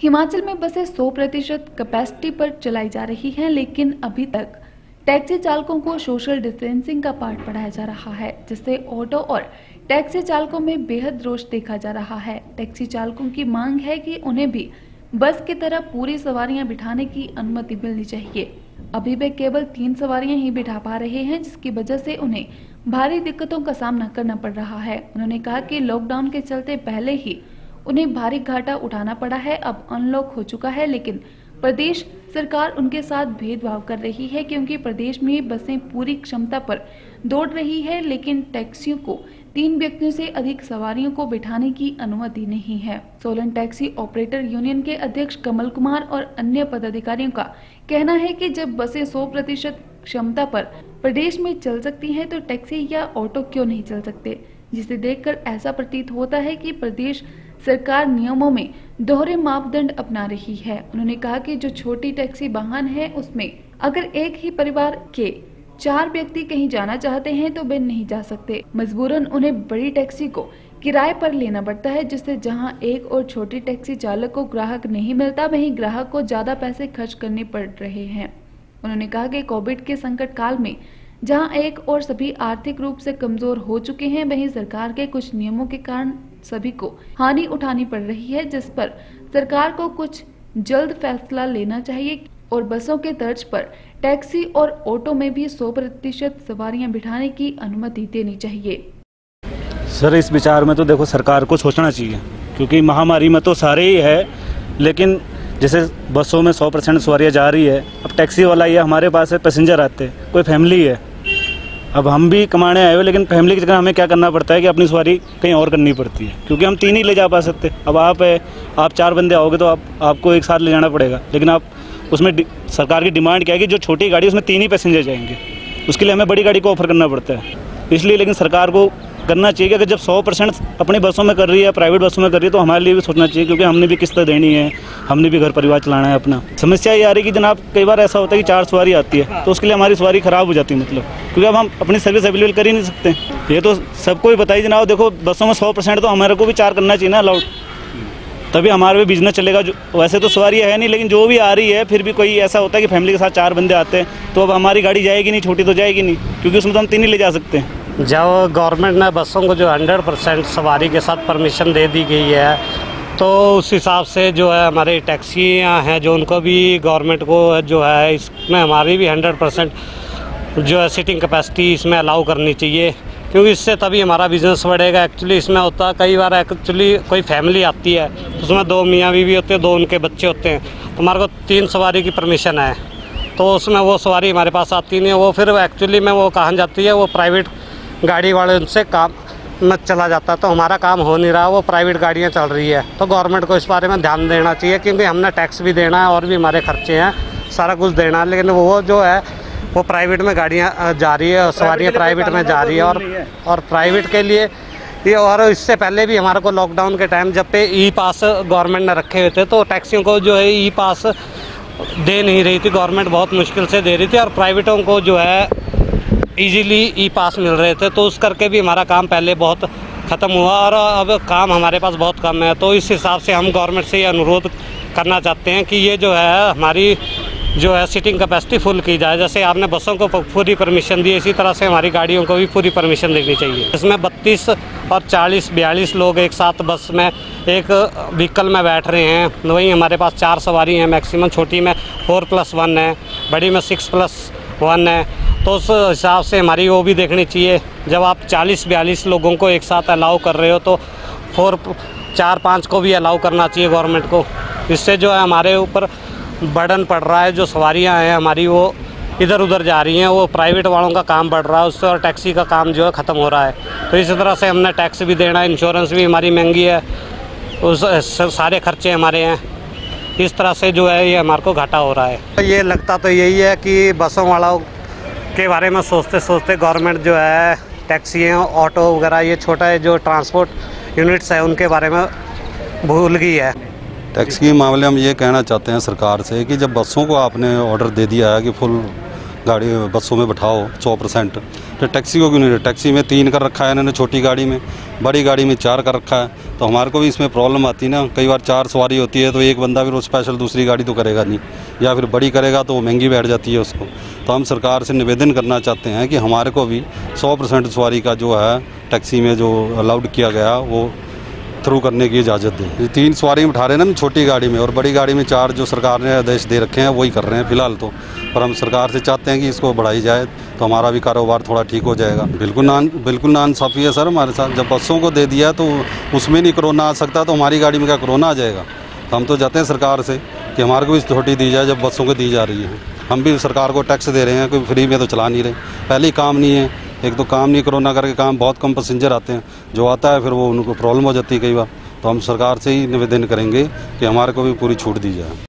हिमाचल में बसें 100 प्रतिशत कैपेसिटी पर चलाई जा रही हैं, लेकिन अभी तक टैक्सी चालकों को सोशल डिस्टेंसिंग का पाठ पढ़ाया जा रहा है, जिससे ऑटो और टैक्सी चालकों में बेहद रोष देखा जा रहा है। टैक्सी चालकों की मांग है कि उन्हें भी बस की तरह पूरी सवारियाँ बिठाने की अनुमति मिलनी चाहिए। अभी वे केवल तीन सवारियाँ ही बिठा पा रहे हैं, जिसकी वजह से उन्हें भारी दिक्कतों का सामना करना पड़ रहा है। उन्होंने कहा कि लॉकडाउन के चलते पहले ही उन्हें भारी घाटा उठाना पड़ा है, अब अनलॉक हो चुका है, लेकिन प्रदेश सरकार उनके साथ भेदभाव कर रही है क्योंकि प्रदेश में बसें पूरी क्षमता पर दौड़ रही है, लेकिन टैक्सियों को तीन व्यक्तियों से अधिक सवारियों को बिठाने की अनुमति नहीं है। सोलन टैक्सी ऑपरेटर यूनियन के अध्यक्ष कमल कुमार और अन्य पदाधिकारियों का कहना है कि जब बसें 100 प्रतिशत क्षमता पर प्रदेश में चल सकती हैं तो टैक्सी या ऑटो क्यों नहीं चल सकते? जिसे देखकर ऐसा प्रतीत होता है कि प्रदेश सरकार नियमों में दोहरे मापदंड अपना रही है। उन्होंने कहा कि जो छोटी टैक्सी वाहन है, उसमें अगर एक ही परिवार के चार व्यक्ति कहीं जाना चाहते हैं तो वे नहीं जा सकते। मजबूरन उन्हें बड़ी टैक्सी को किराए पर लेना पड़ता है, जिससे जहाँ एक और छोटी टैक्सी चालक को ग्राहक नहीं मिलता, वहीं ग्राहक को ज़्यादा पैसे खर्च करने पड़ रहे हैं। उन्होंने कहा कि कोविड के संकट काल में जहाँ एक और सभी आर्थिक रूप से कमज़ोर हो चुके हैं, वहीं सरकार के कुछ नियमों के कारण सभी को हानि उठानी पड़ रही है, जिस पर सरकार को कुछ जल्द फैसला लेना चाहिए और बसों के तर्ज पर टैक्सी और ऑटो में भी 100 प्रतिशत सवारियाँ बिठाने की अनुमति देनी चाहिए। सर, इस विचार में तो देखो, सरकार को सोचना चाहिए, क्योंकि महामारी में तो सारे ही है, लेकिन जैसे बसों में 100 परसेंट सवारियाँ जा रही है, अब टैक्सी वाला ये हमारे पास है, पैसेंजर आते हैं, कोई फैमिली है अब हम भी कमाने आए हो लेकिन फैमिली की जगह हमें क्या करना पड़ता है कि अपनी सवारी कहीं और करनी पड़ती है? क्योंकि हम तीन ही ले जा पा सकते। अब आप है, आप चार बंदे आओगे तो आप, आपको एक साथ ले जाना पड़ेगा। लेकिन आप उसमें सरकार की डिमांड क्या है कि जो छोटी गाड़ी उसमें तीन ही पैसेंजर जाएँगे। उसके लिए हमें बड़ी गाड़ी को ऑफ़र करना पड़ता है। इसलिए लेकिन सरकार को करना चाहिए कि अगर जब 100 परसेंट अपनी बसों में कर रही है, प्राइवेट बसों में कर रही है तो हमारे लिए भी सोचना चाहिए क्योंकि हमने भी किस्त देनी है, हमने भी घर परिवार चलाना है अपना। समस्या ये आ रही है कि जनाब, कई बार ऐसा होता है कि चार सवारी आती है तो उसके लिए हमारी सवारी ख़राब हो जाती है मतलब क्योंकि अब हम अपनी सर्विस अवेलेबल कर ही नहीं सकते। ये तो सबको ही बताइए जनाब, देखो, बसों में सौ तो हमारे को भी चार करना चाहिए ना अलाउड तभी हमारे भी बिज़नेस चलेगा जो, वैसे तो सवारी है नहीं, लेकिन जो भी आ रही है, फिर भी कोई ऐसा होता है कि फैमिली के साथ चार बंदे आते हैं तो अब हमारी गाड़ी जाएगी नहीं, छोटी तो जाएगी नहीं, क्योंकि उसमें तो हम तीन ही ले जा सकते हैं। जब गवर्नमेंट ने बसों को जो 100 परसेंट सवारी के साथ परमिशन दे दी गई है तो उस हिसाब से जो है हमारे टैक्सियाँ हैं, जो उनको भी गवर्नमेंट को जो है इसमें हमारी भी 100 परसेंट जो है सीटिंग कैपेसिटी इसमें अलाउ करनी चाहिए, क्योंकि इससे तभी हमारा बिज़नेस बढ़ेगा। एक्चुअली इसमें होता है कई बार एक्चुअली कोई फैमिली आती है तो उसमें दो मियाँ बीवी होते हैं, दो उनके बच्चे होते हैं तो हमारे को तीन सवारी की परमिशन है। तो उसमें वो सवारी हमारे पास आती नहीं है, वो फिर एक्चुअली में वो कहाँ जाती है, वो प्राइवेट गाड़ी वाले उनसे काम में चला जाता तो हमारा काम हो नहीं रहा वो प्राइवेट गाड़ियाँ चल रही है। तो गवर्नमेंट को इस बारे में ध्यान देना चाहिए क्योंकि हमने टैक्स भी देना है और भी हमारे खर्चे हैं सारा कुछ देना है लेकिन वो जो है वो प्राइवेट में गाड़ियाँ जा रही है सवारियाँ प्राइवेट में जा रही है और और प्राइवेट के लिए ये और इससे पहले भी हमारे को लॉकडाउन के टाइम जब पे ई पास गवर्नमेंट ने रखे हुए थे तो टैक्सियों को जो है ई पास दे नहीं रही थी गवर्नमेंट बहुत मुश्किल से दे रही थी और प्राइवेटों को जो है इजीली ई पास मिल रहे थे तो उस करके भी हमारा काम पहले बहुत ख़त्म हुआ और अब काम हमारे पास बहुत कम है। तो इस हिसाब से हम गवर्नमेंट से ये अनुरोध करना चाहते हैं कि ये जो है, हमारी जो है सीटिंग कैपेसिटी फुल की जाए। जैसे आपने बसों को पूरी परमिशन दी, इसी तरह से हमारी गाड़ियों को भी पूरी परमिशन देनी चाहिए। इसमें बत्तीस और चालीस, बयालीस लोग एक साथ बस में, एक व्हीकल में बैठ रहे हैं। वहीं हमारे पास चार सवारी हैं मैक्सिमम छोटी में फोर प्लस वन है, बड़ी में सिक्स प्लस वन है। तो उस हिसाब से हमारी वो भी देखनी चाहिए। जब आप 40-42 लोगों को एक साथ अलाउ कर रहे हो तो फोर चार, पाँच को भी अलाउ करना चाहिए गवर्नमेंट को। इससे जो है हमारे ऊपर बर्डन पड़ रहा है, जो सवारियाँ हैं, हमारी वो इधर उधर जा रही हैं, वो प्राइवेट वालों का काम बढ़ रहा है, उससे और टैक्सी का काम जो है ख़त्म हो रहा है। तो इसी तरह से हमने टैक्स भी देना है इंश्योरेंस भी हमारी महँगी है, उस सारे खर्चे हमारे हैं। इस तरह से जो है ये हमारे को घाटा हो रहा है। ये लगता तो यही है कि बसों वालों के बारे में सोचते सोचते गवर्नमेंट जो है टैक्सी ऑटो वगैरह, ये छोटा है जो ट्रांसपोर्ट यूनिट्स है, उनके बारे में भूल गई है। टैक्सी के मामले हम ये कहना चाहते हैं सरकार से कि जब बसों को आपने ऑर्डर दे दिया है कि फुल गाड़ी बसों में बैठाओ, सौ परसेंट तो टैक्सी को क्यों नहीं टैक्सी में तीन कर रखा है इन्होंने, छोटी गाड़ी में, बड़ी गाड़ी में चार कर रखा है। तो हमारे को भी इसमें प्रॉब्लम आती है ना। कई बार चार सवारी होती है तो एक बंदा फिर वो स्पेशल दूसरी गाड़ी तो करेगा नहीं। या फिर बड़ी करेगा तो वो महँगी बैठ जाती है उसको। तो हम सरकार से निवेदन करना चाहते हैं कि हमारे को भी सौ परसेंट सवारी का जो है, टैक्सी में जो अलाउड किया गया, वो थ्रू करने की इजाज़त दें। तीन सवारी में उठा रहे हैं ना, छोटी गाड़ी में, और बड़ी गाड़ी में चार जो सरकार ने आदेश दे रखे हैं, वही कर रहे हैं फ़िलहाल तो। पर हम सरकार से चाहते हैं कि इसको बढ़ाई जाए तो हमारा भी कारोबार थोड़ा ठीक हो जाएगा। बिल्कुल नान, बिल्कुल नाइंसाफ़ी है सर हमारे साथ। जब बसों को दे दिया तो उसमें नहीं कोरोना आ सकता तो हमारी गाड़ी में क्या कोरोना आ जाएगा? तो हम तो चाहते हैं सरकार से कि हमारे को भी छोटी दी जाए, जब बसों को दी जा रही है। हम भी सरकार को टैक्स दे रहे हैं, कोई फ्री में तो चला नहीं रहे। पहले काम नहीं है। एक तो काम नहीं, कोरोना करके काम बहुत कम पैसेंजर आते हैं। जो आता है फिर वो उनको प्रॉब्लम हो जाती है कई बार। तो हम सरकार से ही निवेदन करेंगे कि हमारे को भी पूरी छूट दी जाए।